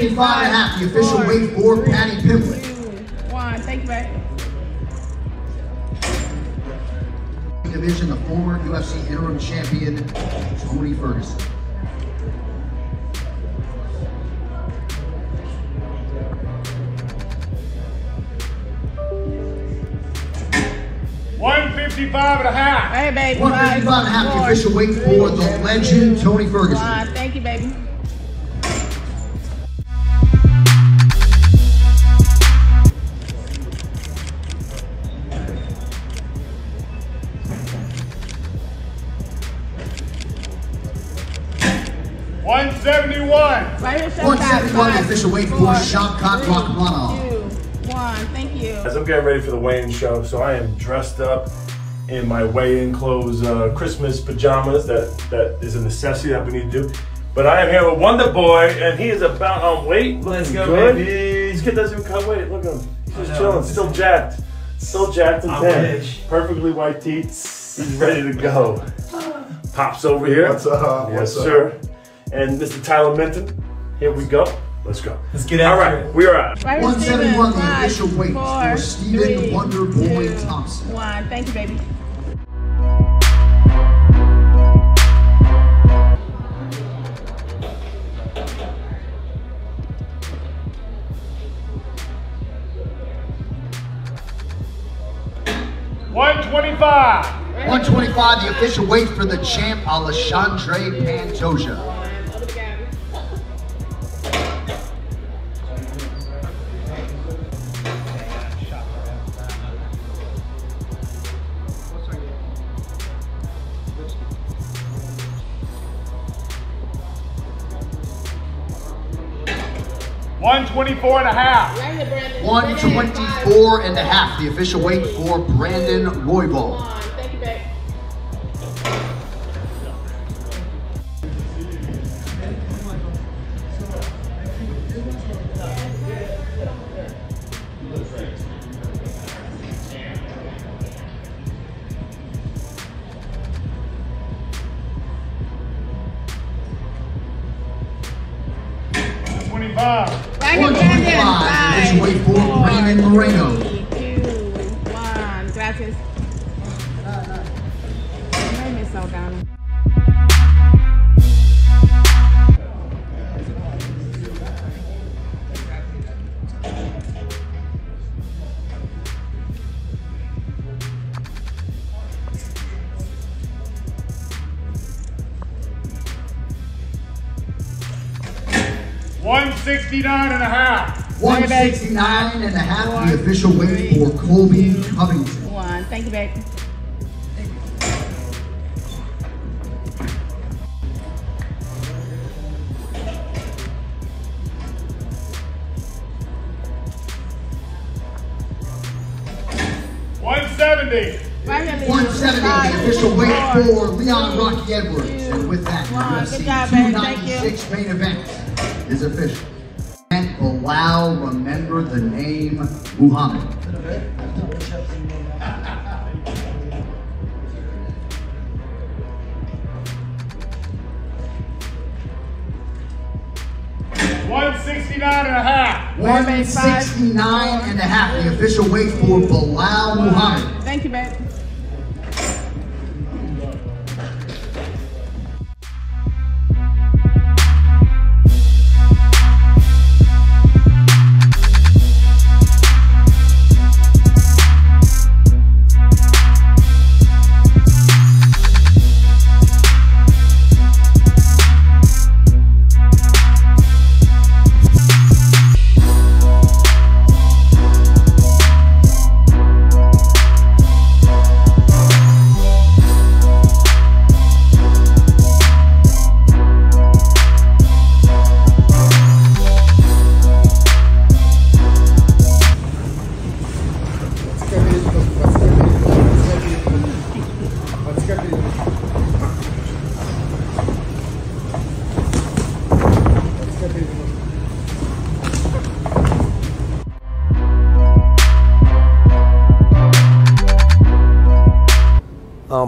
185 five and a half, the official four, weight for Paddy Pimblett. Two, one, take it back. Division, the former UFC interim champion, Tony Ferguson. One fifty-five and a half. Hey, baby. One fifty-five and a half. The official weight for the legend Tony Ferguson. Seventy-one. Right 171, official weight for Shavkat Rakhmonov. Two, one, thank you. As I'm getting ready for the weigh-in show, so I am dressed up in my weigh-in clothes, uh, Christmas pajamas. That that is a necessity that we need to do. But I am here with Wonder Boy, and he is about on weight. Let's looking go, good. baby. This kid doesn't even cut weight. Look at him. He's just chilling, still jacked, still jacked and I tan. Perfectly white teeth. He's ready to go. Pops over here. What's up? Yes, What's up? Sir. And Mr. Tyler Minton. Here we go. Let's go. Let's get All All right, it. we are out. Right here, 171, the Steven. Official weight for Stephen three, Wonderboy two, Thompson. One, thank you, baby. One twenty-five. 125, the official weight for the champ, Alexandre Pantoja. 124 and a half. 124 and a half, the official weight for Brandon Royval. Moreno. Three, two, one. Gracias. One sixty-nine and a half. 169 and a half, the official weight for Colby Covington. One, thank you, babe. One seventy. Right here, Leon. 170, the official weight for Leon three, Rocky Edwards. And with that, the one. UFC Good job, babe. Thank you. 296 main event is official. Remember the name Muhammad. One sixty-nine and a half. 169 and a half, the official weight for Belal Muhammad.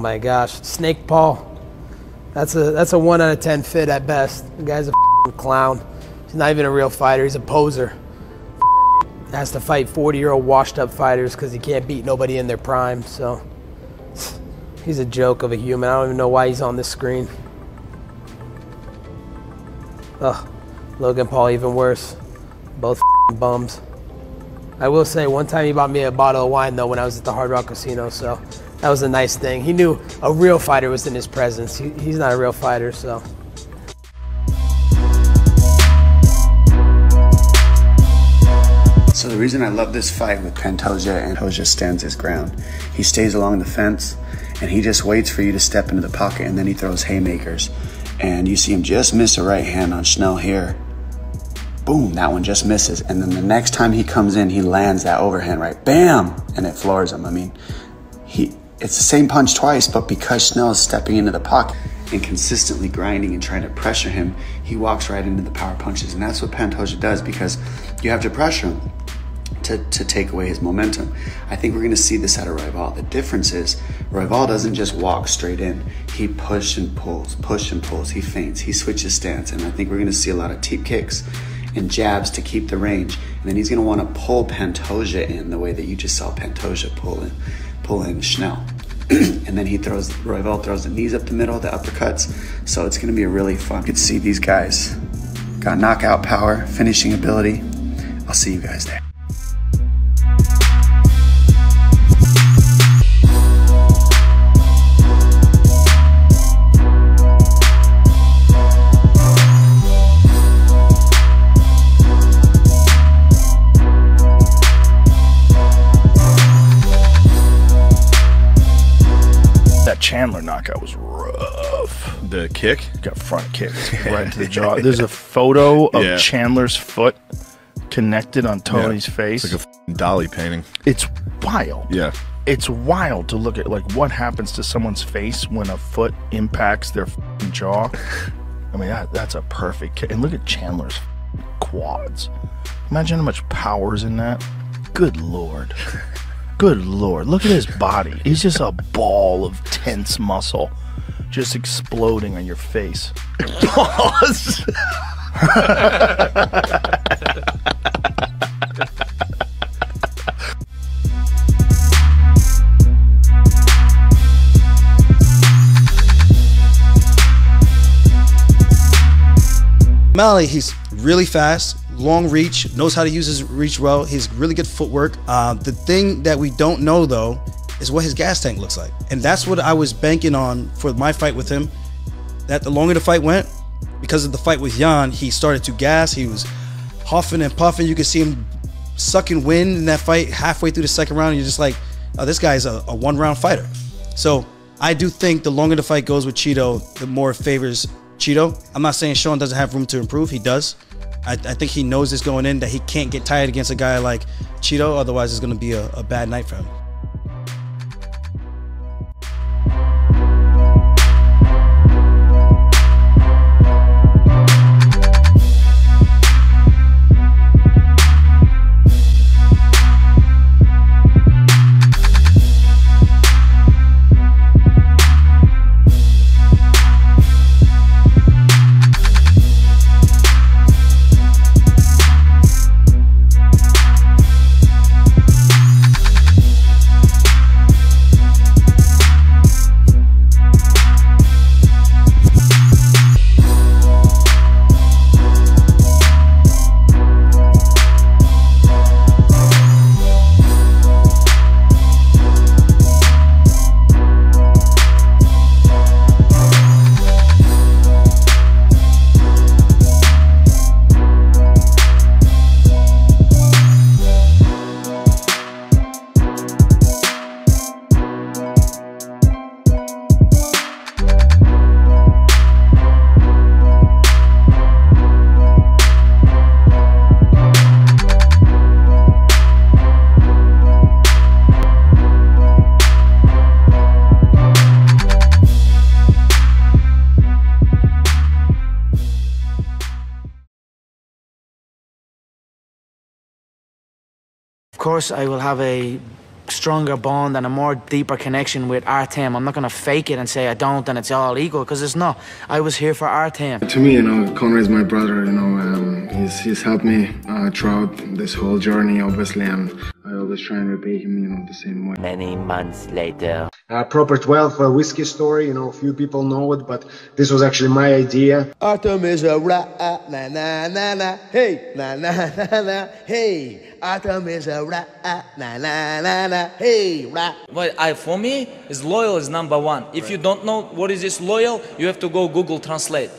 My gosh, Snake Paul. That's a that's a one out of ten fit at best. The guy's a clown. He's not even a real fighter. He's a poser. Has to fight 40 year old washed up fighters because he can't beat nobody in their prime. So he's a joke of a human. I don't even know why he's on this screen. Ugh, Logan Paul even worse. Both bums. I will say one time he bought me a bottle of wine though when I was at the Hard Rock Casino, so that was a nice thing. He knew a real fighter was in his presence. He, he's not a real fighter, so. So the reason I love this fight with Pantoja and Pantoja stands his ground. He stays along the fence and he just waits for you to step into the pocket and then he throws haymakers. And you see him just miss a right hand on Schnell here. Boom, that one just misses. And then the next time he comes in, he lands that overhand right. Bam! And it floors him. I mean, he it's the same punch twice, but because Schnell is stepping into the pocket and consistently grinding and trying to pressure him, he walks right into the power punches. And that's what Pantoja does because you have to pressure him to, to take away his momentum. I think we're going to see this out of Royval. The difference is Royval doesn't just walk straight in. He push and pulls, push and pulls. He feints, he switches stance. And I think we're going to see a lot of teep kicks and jabs to keep the range. And then he's going to want to pull Pantoja in the way that you just saw Pantoja pull in, pull in Schnell. and then he throws, Royval throws the knees up the middle, the uppercuts. So it's to be a really fun. You can see these guys got knockout power, finishing ability. I'll see you guys there. Chandler knockout was rough. The kick. Got front kicked right to the jaw. There's a photo of Yeah. Chandler's foot connected on Tony's face. It's like a f***ing Dalí painting. it's wild. Yeah. It's wild to look at like what happens to someone's face when a foot impacts their f***ing jaw. I mean, that, that's a perfect kick. And look at Chandler's f***ing quads. Imagine how much power's in that. Good lord. Good lord. Look at his body. He's just a ball of tense muscle just exploding on your face. Pause. Mally, he's really fast, long reach, knows how to use his reach well. He's really good footwork. Uh, the thing that we don't know though is what his gas tank looks like, and that's what I was banking on for my fight with him. That the longer the fight went, because of the fight with Yan, he started to gas. He was huffing and puffing. You could see him sucking wind in that fight halfway through the second round. You're just like, oh, this guy's a, a one round fighter. So I do think the longer the fight goes with Chito, the more it favors Chito. I'm not saying Sean doesn't have room to improve. He does. I, I think he knows this going in that he can't get tired against a guy like Chito. Otherwise, it's going to be a, a bad night for him. Of course, I will have a stronger bond and a more deeper connection with Artem. I'm not gonna fake it and say I don't and it's all ego because it's not. I was here for Artem. To me, you know, Conor is my brother. You know, um, he's he's helped me uh, throughout this whole journey, obviously, and I always try and repay him, you know, the same way. Many months later. Uh, Proper 12 uh, whiskey story. You know, few people know it, but this was actually my idea. Artem is a rat, na na na na, hey, na na na na, hey. Artem is a rat, na na na na, hey, rat. Well, I, for me, is loyal is number one. If you don't know what is this loyal, you have to go Google Translate.